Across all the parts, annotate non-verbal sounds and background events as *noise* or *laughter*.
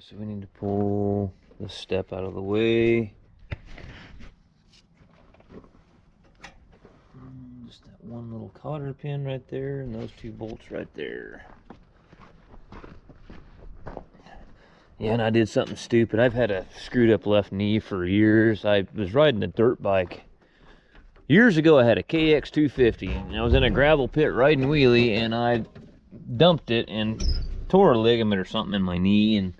So we need to pull the step out of the way. Just that one little cotter pin right there and those two bolts right there. Yeah, and I did something stupid. I've had a screwed up left knee for years. I was riding a dirt bike. Years ago, I had a KX250, and I was in a gravel pit riding wheelie, and I dumped it and tore a ligament or something in my knee. And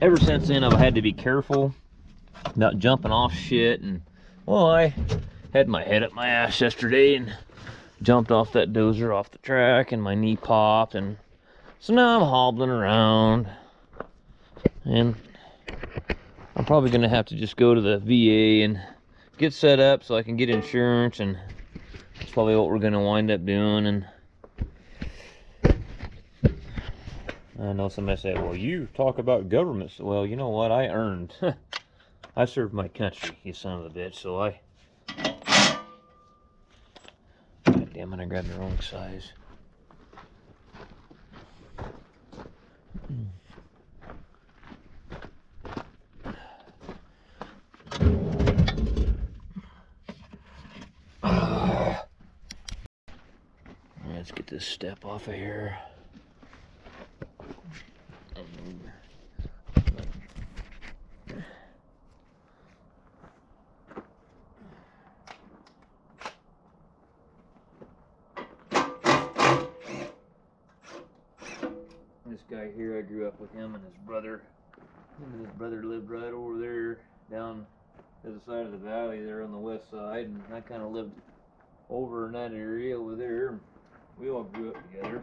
ever since then, I've had to be careful not jumping off shit. And well, I had my head up my ass yesterday and jumped off that dozer off the track, and my knee popped. And so now I'm hobbling around and I'm probably gonna have to just go to the VA and get set up so I can get insurance and that's probably what we're gonna wind up doing and I know somebody said, well you talk about governments. well you know what I earned *laughs* I served my country you son of a bitch so I God damn it I grabbed the wrong size Let's get this step off of here. This guy here, I grew up with him and his brother. Him and his brother lived right over there down the other side of the valley there on the west side, and I kind of lived over in that area over there. We all grew up together.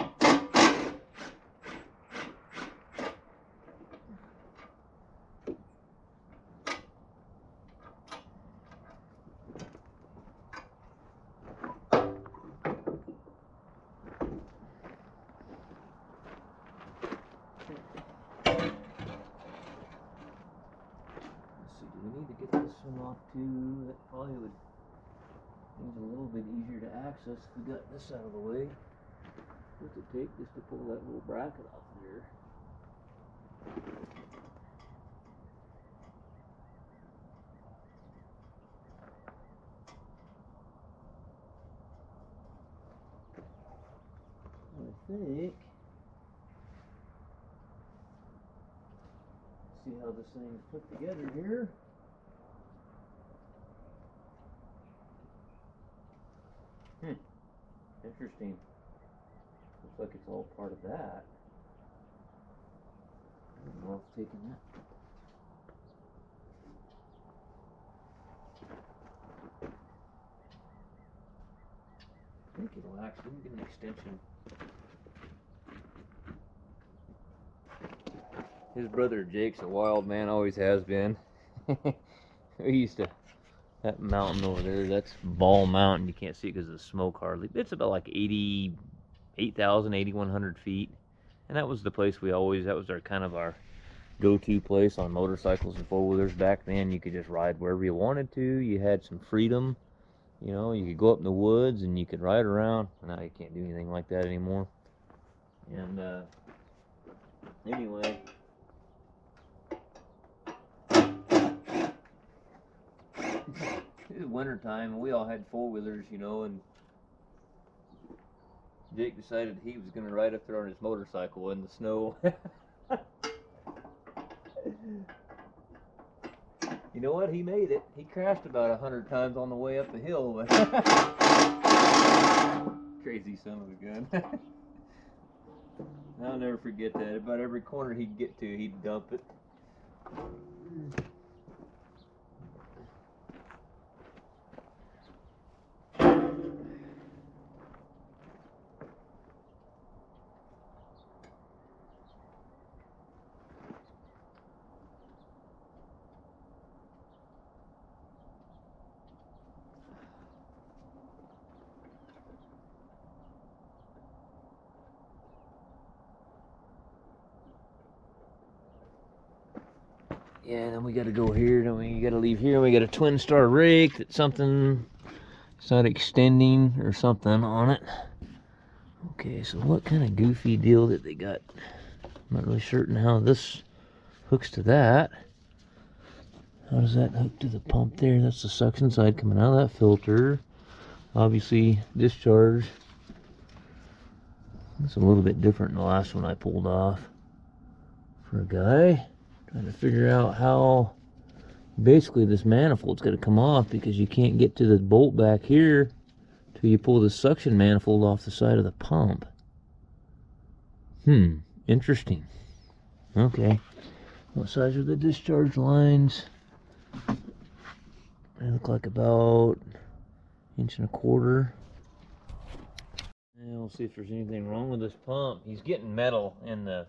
Let's see, do we need to get this one off too? That probably would Things a little bit easier to access if we got this out of the way. What's it take just to pull that little bracket off there? I think. See how this thing's put together here. Hmm. Interesting. Looks like it's all part of that. I don't know if taking that. I think it'll actually get an extension. His brother Jake's a wild man, always has been. *laughs* we used to that mountain over there, that's Ball Mountain. You can't see it because of the smoke hardly. It's about like 80, 8,000, 8,100 feet. And that was the place we always, that was our kind of our go-to place on motorcycles and four-wheelers back then. You could just ride wherever you wanted to. You had some freedom. You know, you could go up in the woods and you could ride around. Now you can't do anything like that anymore. And, uh, anyway, it was winter time and we all had four wheelers, you know, and Jake decided he was gonna ride up there on his motorcycle in the snow. *laughs* you know what? He made it. He crashed about a hundred times on the way up the hill, *laughs* crazy son of a gun. *laughs* I'll never forget that. About every corner he'd get to, he'd dump it. Yeah, then we gotta go here, then we gotta leave here, we got a twin star rake that something, it's not extending or something on it. Okay, so what kind of goofy deal that they got? I'm not really certain how this hooks to that. How does that hook to the pump there? That's the suction side coming out of that filter. Obviously, discharge. It's a little bit different than the last one I pulled off for a guy. Trying to figure out how basically this manifold's got to come off because you can't get to the bolt back here till you pull the suction manifold off the side of the pump. Hmm, interesting. Okay. What size are the discharge lines? They look like about inch and a quarter. And we'll see if there's anything wrong with this pump. He's getting metal in the,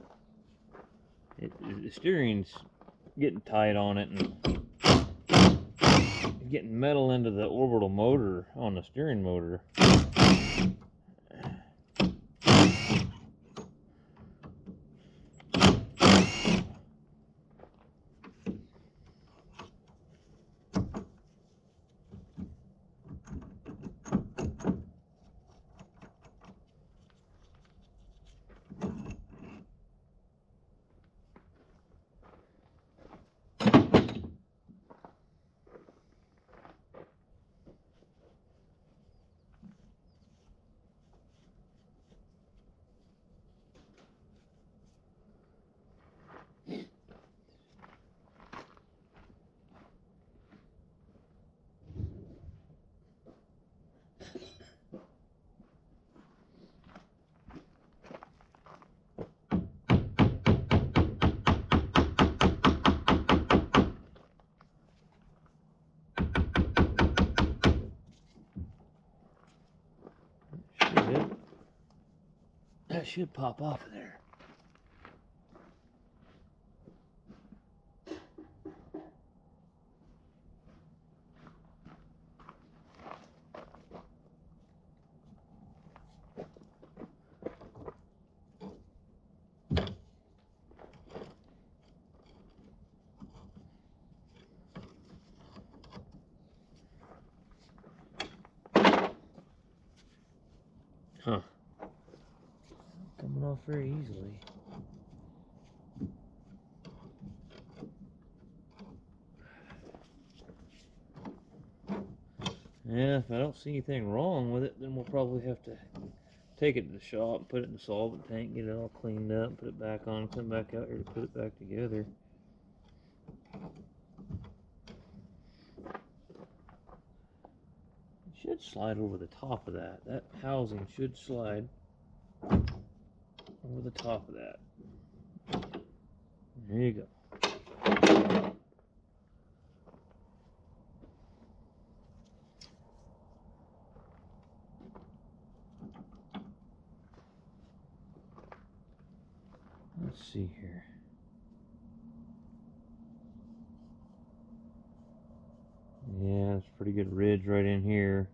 it, the steering's getting tight on it and getting metal into the orbital motor on the steering motor. Should. That should pop off of there. Off very easily. Yeah, if I don't see anything wrong with it, then we'll probably have to take it to the shop, put it in the solvent tank, get it all cleaned up, put it back on, come back out here to put it back together. It should slide over the top of that. That housing should slide over the top of that. There you go. Let's see here. Yeah, it's pretty good ridge right in here.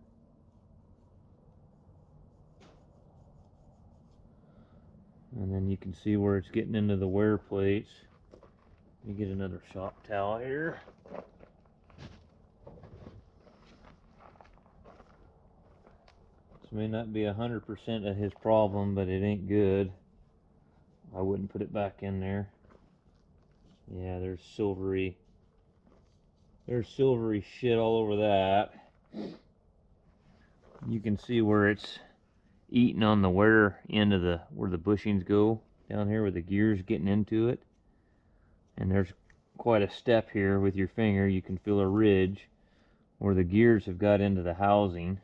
And then you can see where it's getting into the wear plates. Let me get another shop towel here. This may not be a hundred percent of his problem, but it ain't good. I wouldn't put it back in there. Yeah, there's silvery there's silvery shit all over that. You can see where it's eating on the wear end of the where the bushings go down here where the gears getting into it. And there's quite a step here with your finger. You can feel a ridge where the gears have got into the housing.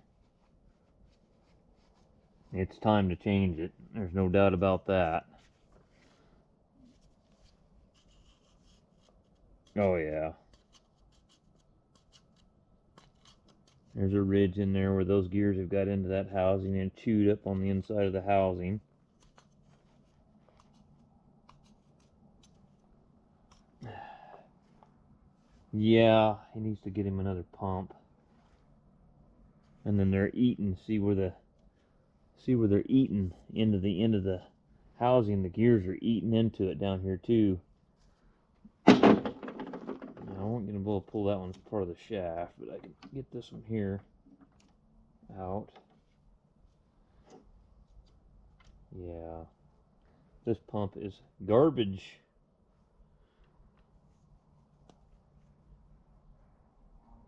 It's time to change it. There's no doubt about that. Oh yeah. There's a ridge in there where those gears have got into that housing and chewed up on the inside of the housing. Yeah, he needs to get him another pump. And then they're eating, see where the see where they're eating into the end of the housing. The gears are eating into it down here too. I won't get able to pull that one as part of the shaft, but I can get this one here out. Yeah. This pump is garbage.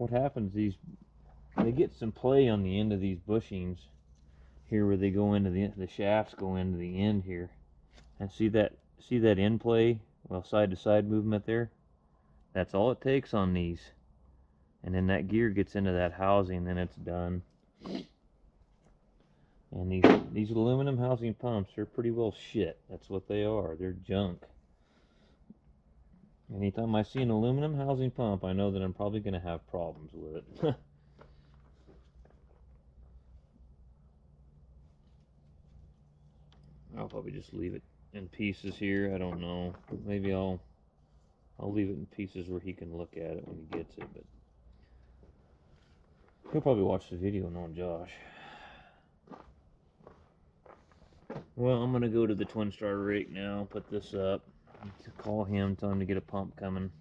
What happens these they get some play on the end of these bushings here where they go into the the shafts go into the end here. And see that see that end play? Well side to side movement there? That's all it takes on these. And then that gear gets into that housing then it's done. And these these aluminum housing pumps are pretty well shit. That's what they are. They're junk anytime I see an aluminum housing pump I know that I'm probably going to have problems with it *laughs* I'll probably just leave it in pieces here. I don't know. Maybe I'll I'll leave it in pieces where he can look at it when he gets it, but he'll probably watch the video knowing Josh. Well, I'm gonna go to the twin star rake now, put this up, call him, tell him to get a pump coming.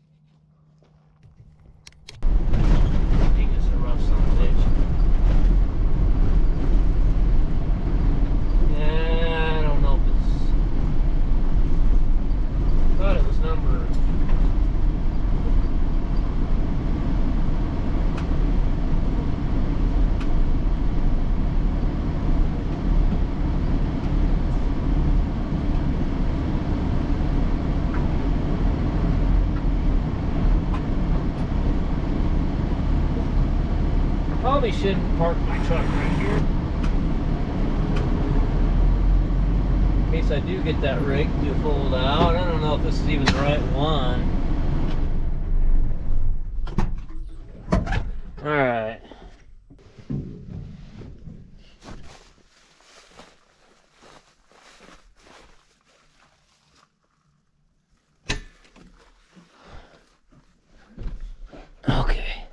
probably shouldn't park my truck right here. In case I get that rig to fold out. I don't know if this is even the right one. Alright. Okay.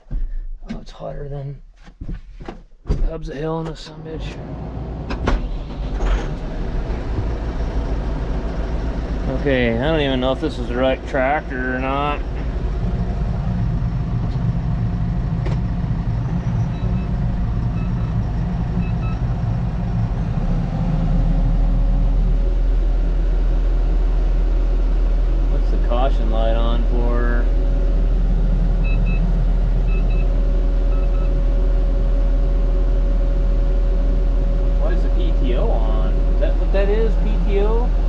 Oh, it's hotter than Cubs of hell in this some. Okay, I don't even know if this is the right tractor or not. What's the caution light on for? Why's the PTO on. Is that what that is, PTO?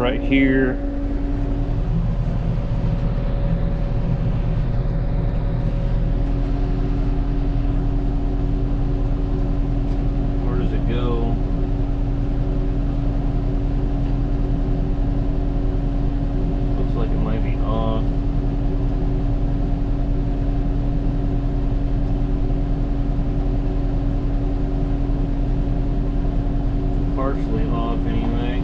Right here. Where does it go? Looks like it might be off. Partially off anyway.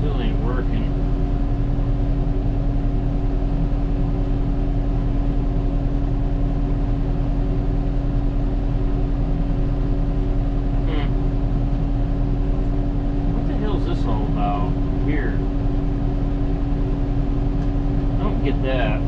Still ain't working. Hmm. What the hell is this all about? Here. I don't get that.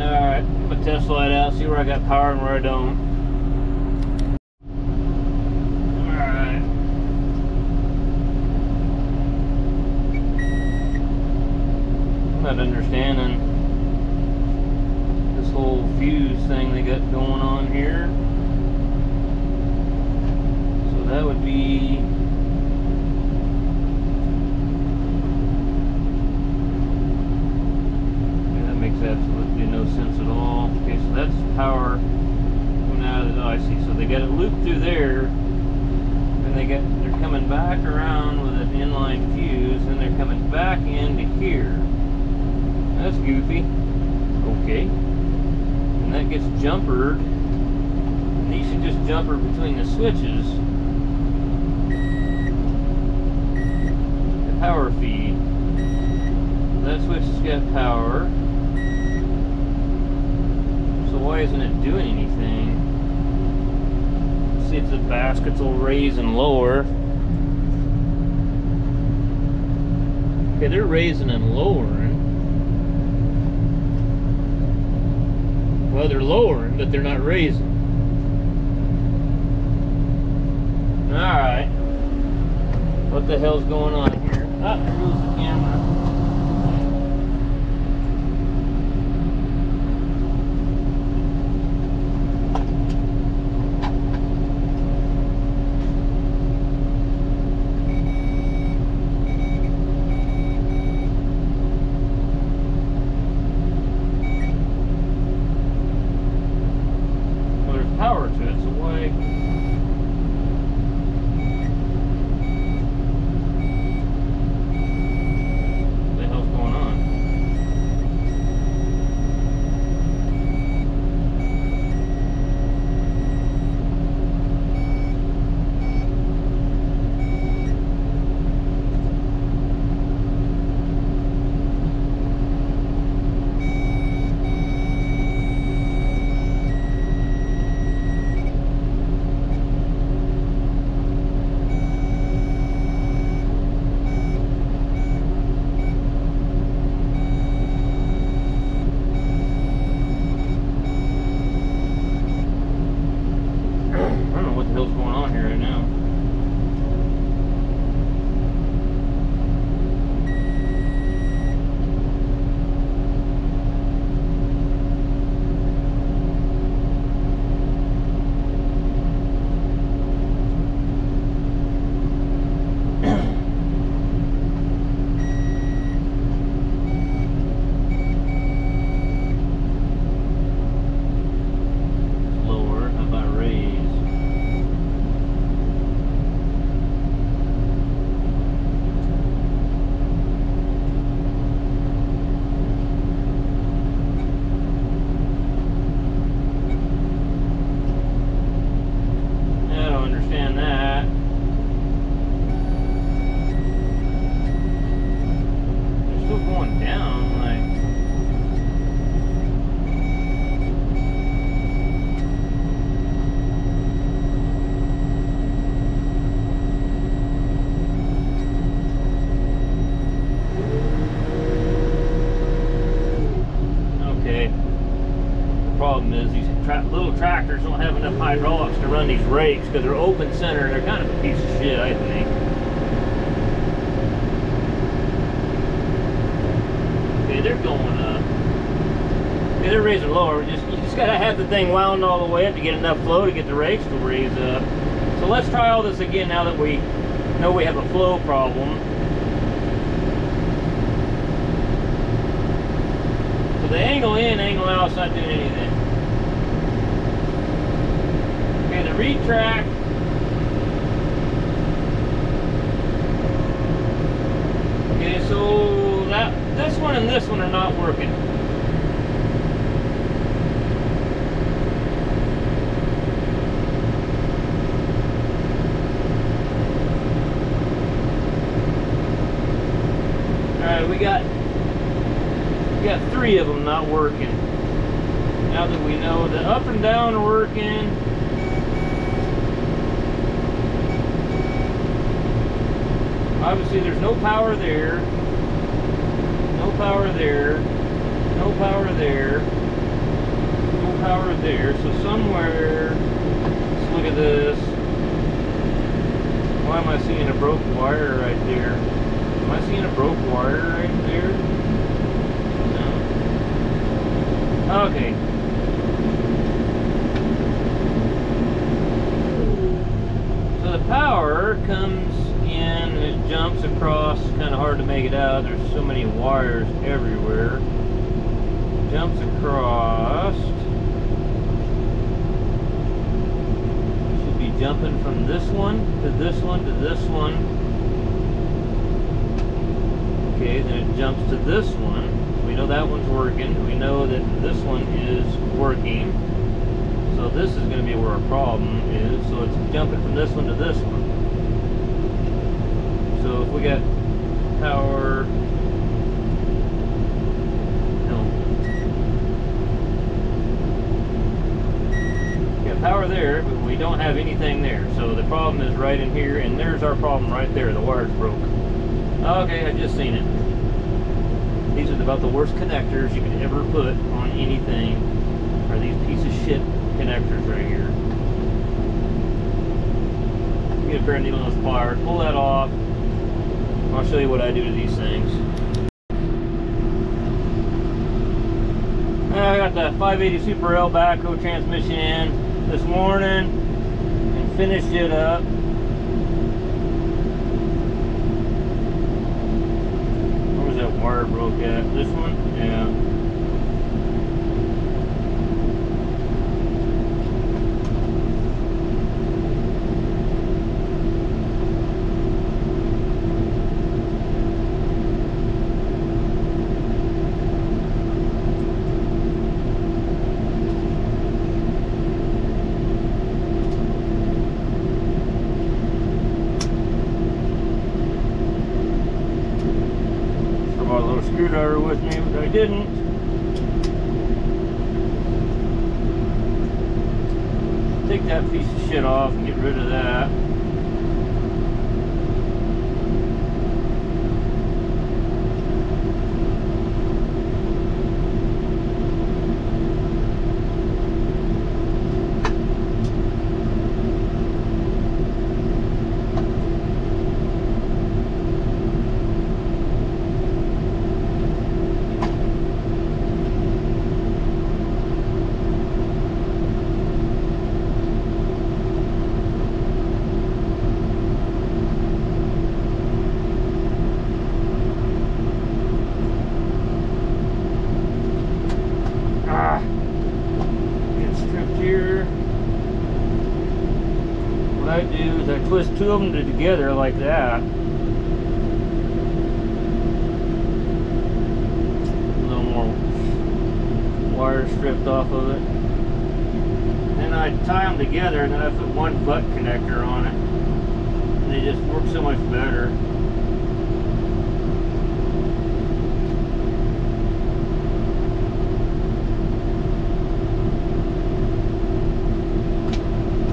Alright, I'm gonna test light out, see where I got power and where I don't. Alright. I'm not understanding this whole fuse thing they got going on here. So that would be Okay, that makes absolutely no sense at all. Okay, so that's power coming out of the, oh, I see. So they got it looped through there, and they get, they're coming back around with an inline fuse, and they're coming back into here. That's goofy. Okay. And that gets jumpered. And these should just jumper between the switches. The power feed. That switch has got power. So why isn't it doing anything? see if the baskets will raise and lower. Okay, they're raising and lowering. Well, they're lowering, but they're not raising. Alright. What the hell's going on here? Ah, hell's going on here right now. Enough hydraulics to run these rakes because they're open center and they're kind of a piece of shit, I think. Okay, they're going up. Okay, they're raising lower. Just you just gotta have the thing wound all the way up to get enough flow to get the rakes to raise up. So let's try all this again now that we know we have a flow problem. So the angle in, angle out is not doing anything. Okay, the retract. Okay, so that this one and this one are not working. We got we got three of them not working. Now that we know the up and down are working. Obviously there's no power there. No power there. No power there. No power there. So somewhere, let's look at this. Why am I seeing a broke wire right there? Am I seeing a broke wire right there? No. Okay. So the power comes it across. Kind of hard to make it out. There's so many wires everywhere. Jumps across. Should be jumping from this one to this one to this one. Okay, then it jumps to this one. We know that one's working. We know that this one is working. So this is going to be where our problem is. So it's jumping from this one to this one. So if we got power, no, got power there, but we don't have anything there. So the problem is right in here, and there's our problem right there. The wire's broke. Okay, I just seen it. These are about the worst connectors you could ever put on anything. Are these piece of shit connectors right here? Get a pair of needle nose pliers, pull that off. I'll show you what I do to these things. Uh, I got the 580 Super L backhoe transmission in this morning and finished it up. Where was that wire broke at? This one? Yeah. I brought a screwdriver with me, but I didn't. Take that piece of shit off and get rid of that. Ah, get stripped here. What I twist two of them together like that. A little more wire stripped off of it. Then I tie them together and then I put one butt connector on it. And they just work so much better.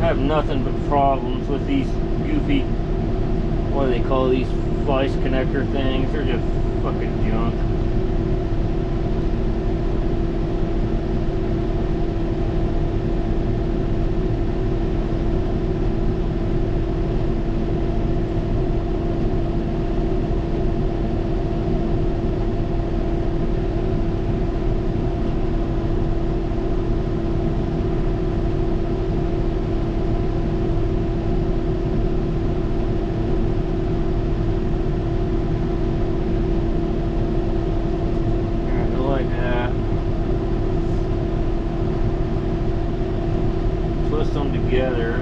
Have nothing but problems with these goofy, what do they call these splice connector things? They're just fucking junk. together.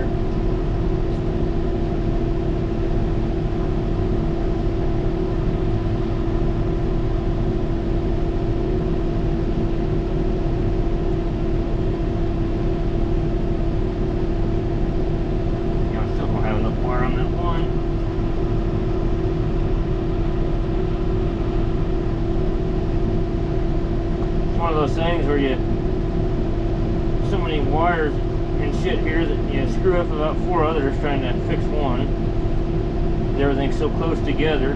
Yeah, I still don't have enough wire on that one. It's one of those things where you so many wires and shit here that you know screw up about four others trying to fix one. Everything's so close together.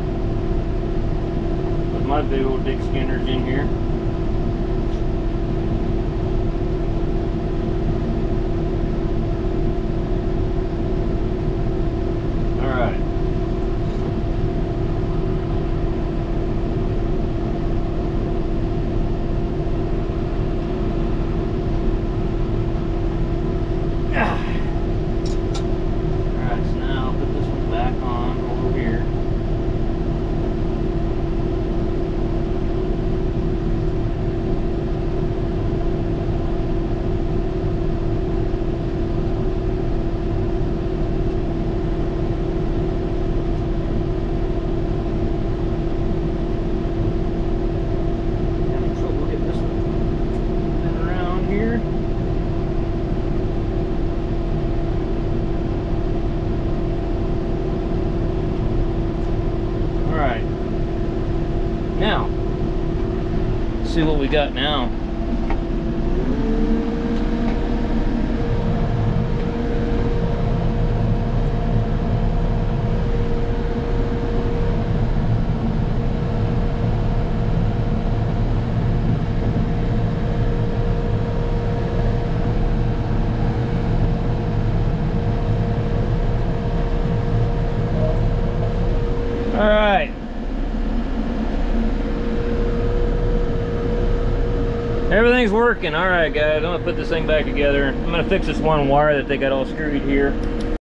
With my big old dick skinners in here. Alright. Alright, so now I'll put this one back on over here. Having trouble getting this one bent around here. All right. Now, see what we got now. All right. Everything's working. All right, guys. I'm gonna put this thing back together. I'm gonna fix this one wire that they got all screwed here.